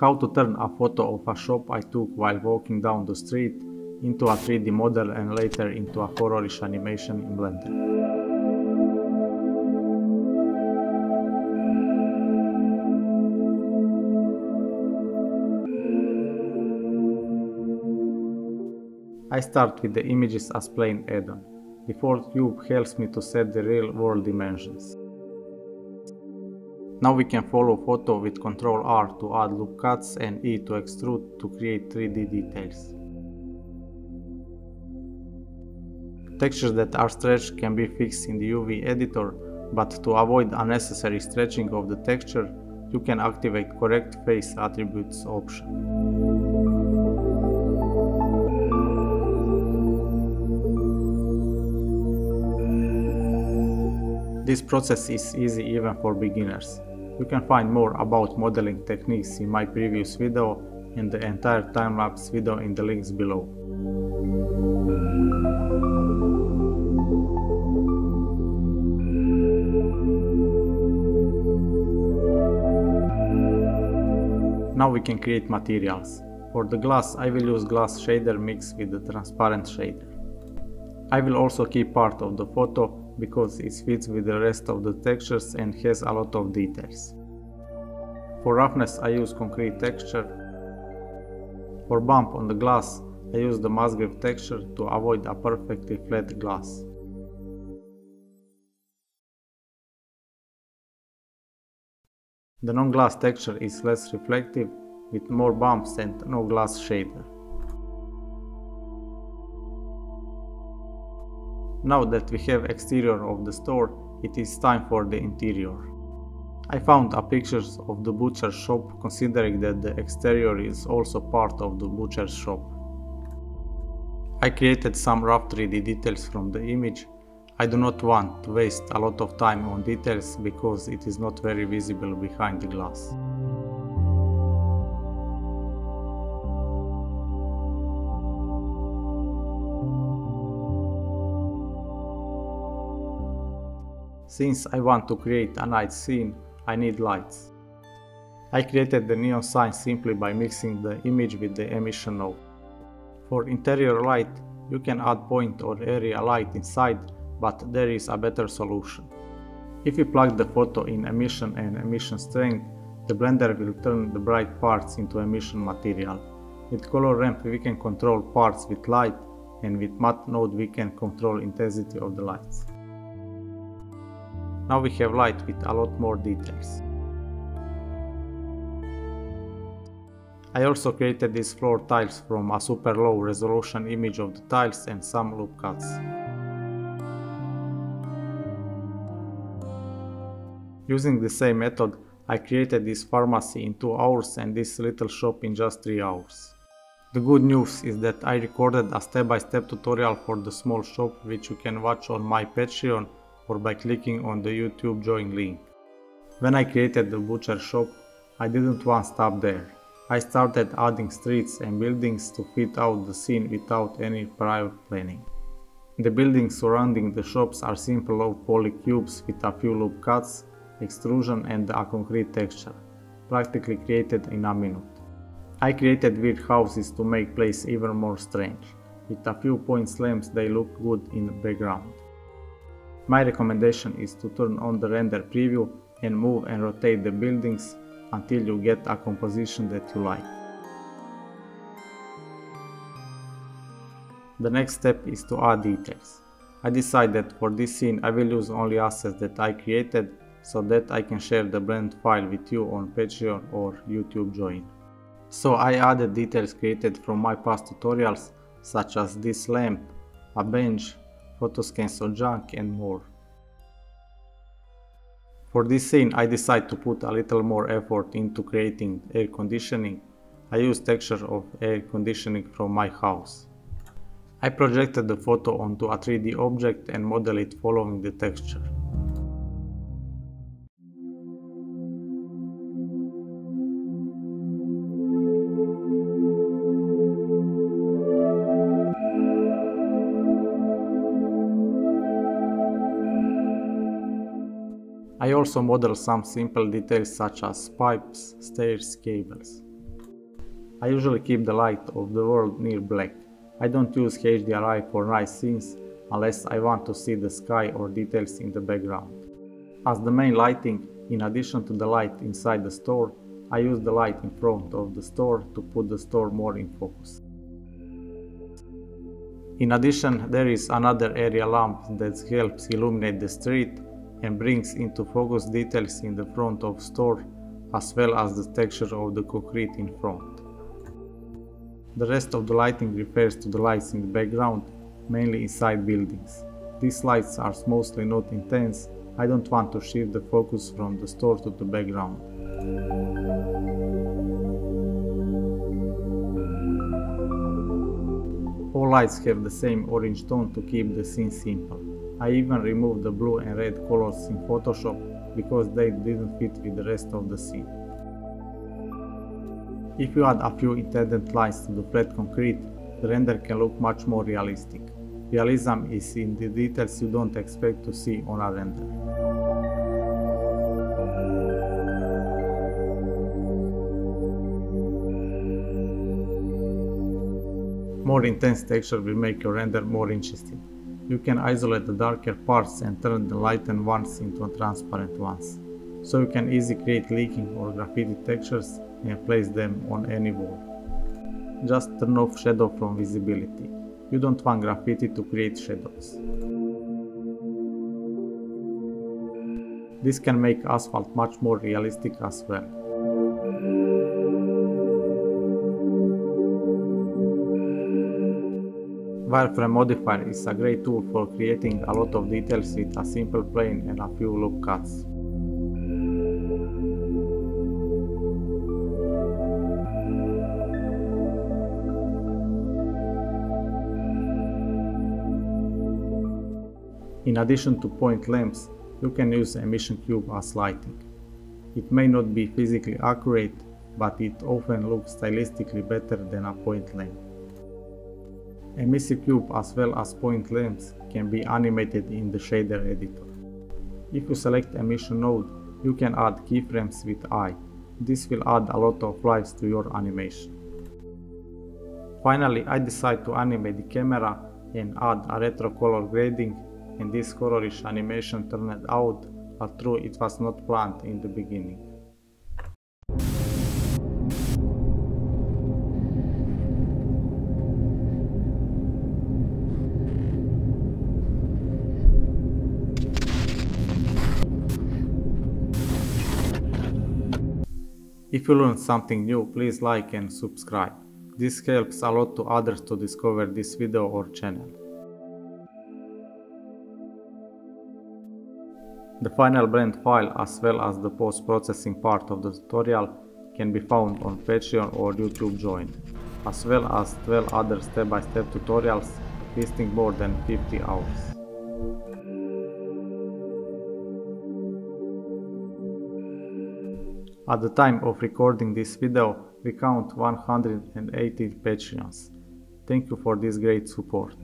how to turn a photo of a shop I took while walking down the street into a 3D model and later into a horrorish animation in Blender. I start with the images as plane add-on. Default cube helps me to set the real world dimensions. Now we can follow photo with Ctrl R to add loop cuts and E to extrude to create 3D details. Textures that are stretched can be fixed in the UV editor, but to avoid unnecessary stretching of the texture, you can activate correct face attributes option. This process is easy even for beginners. You can find more about modeling techniques in my previous video and the entire time-lapse video in the links below. Now we can create materials. For the glass I will use glass shader mixed with the transparent shader. I will also keep part of the photo because it fits with the rest of the textures and has a lot of details. For roughness I use concrete texture. For bump on the glass I use the Musgrave texture to avoid a perfectly flat glass. The non-glass texture is less reflective with more bumps and no glass shader. Now that we have exterior of the store, it is time for the interior. I found a pictures of the butcher shop considering that the exterior is also part of the butcher shop. I created some rough 3D details from the image. I do not want to waste a lot of time on details because it is not very visible behind the glass. Since I want to create a night scene, I need lights. I created the neon sign simply by mixing the image with the emission node. For interior light, you can add point or area light inside, but there is a better solution. If you plug the photo in emission and emission strength, the blender will turn the bright parts into emission material. With color ramp we can control parts with light and with math node we can control intensity of the lights. Now we have light with a lot more details. I also created these floor tiles from a super low resolution image of the tiles and some loop cuts. Using the same method, I created this pharmacy in 2 hours and this little shop in just 3 hours. The good news is that I recorded a step-by-step -step tutorial for the small shop which you can watch on my Patreon or by clicking on the YouTube join link. When I created the butcher shop, I didn't want to stop there. I started adding streets and buildings to fit out the scene without any prior planning. The buildings surrounding the shops are simple low poly cubes with a few loop cuts, extrusion and a concrete texture, practically created in a minute. I created weird houses to make place even more strange. With a few point lamps they look good in the background. My recommendation is to turn on the render preview and move and rotate the buildings until you get a composition that you like. The next step is to add details. I decided for this scene I will use only assets that I created so that I can share the blend file with you on Patreon or YouTube join. So I added details created from my past tutorials such as this lamp, a bench, photoscans of junk and more. For this scene I decided to put a little more effort into creating air conditioning. I used texture of air conditioning from my house. I projected the photo onto a 3D object and model it following the texture. Also model some simple details such as pipes, stairs, cables. I usually keep the light of the world near black. I don't use HDRI for nice scenes unless I want to see the sky or details in the background. As the main lighting, in addition to the light inside the store, I use the light in front of the store to put the store more in focus. In addition, there is another area lamp that helps illuminate the street and brings into focus details in the front of store as well as the texture of the concrete in front. The rest of the lighting refers to the lights in the background, mainly inside buildings. These lights are mostly not intense, I don't want to shift the focus from the store to the background. All lights have the same orange tone to keep the scene simple. I even removed the blue and red colors in Photoshop because they didn't fit with the rest of the scene. If you add a few intended lines to the flat concrete, the render can look much more realistic. Realism is in the details you don't expect to see on a render. More intense texture will make your render more interesting. You can isolate the darker parts and turn the lightened ones into transparent ones. So you can easily create leaking or graffiti textures and place them on any wall. Just turn off shadow from visibility. You don't want graffiti to create shadows. This can make asphalt much more realistic as well. Wireframe modifier is a great tool for creating a lot of details with a simple plane and a few loop cuts. In addition to point lamps, you can use emission cube as lighting. It may not be physically accurate, but it often looks stylistically better than a point lamp. Emissive cube as well as point lamps can be animated in the shader editor. If you select emission node, you can add keyframes with I. This will add a lot of lives to your animation. Finally, I decide to animate the camera and add a retro color grading and this colorish animation turned out, although it was not planned in the beginning. If you learned something new, please like and subscribe. This helps a lot to others to discover this video or channel. The final blend file as well as the post-processing part of the tutorial can be found on Patreon or YouTube Join, as well as 12 other step-by-step -step tutorials listing more than 50 hours. At the time of recording this video, we count 180 Patreons. Thank you for this great support.